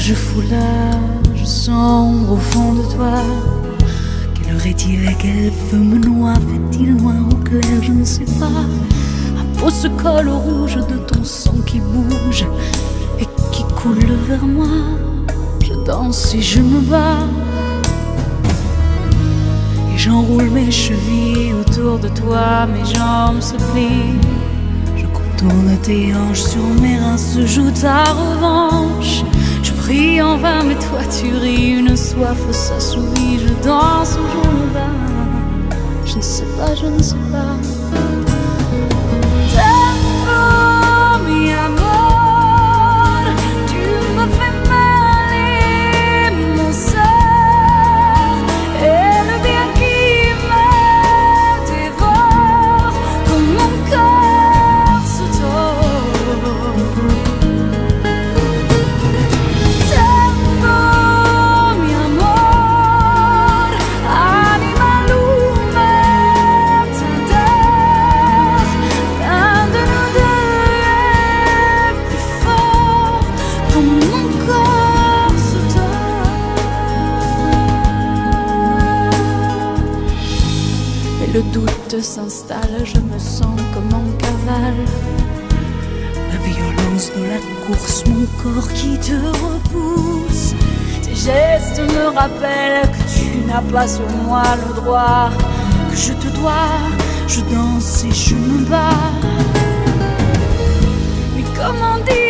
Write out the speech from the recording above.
je foulage sombre au fond de toi. Quelle heure est-il et quel feu me noie? Fait-il noir ou clair, je ne sais pas. Un peau se colle au rouge de ton sang qui bouge et qui coule vers moi. Je danse et je me bats. Et j'enroule mes chevilles autour de toi, mes jambes se plient. Je contourne tes hanches, sur mes reins se joue ta revanche. Toi tu ris, une soif s'assouvit. Je danse je me bats. Je ne sais pas, je ne sais pas. S'installe, je me sens comme en cavale. La violence de la course, mon corps qui te repousse. Tes gestes me rappellent que tu n'as pas sur moi le droit. Que je te dois, je danse et je me bats. Mais comment dire